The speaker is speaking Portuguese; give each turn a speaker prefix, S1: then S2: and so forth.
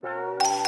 S1: Música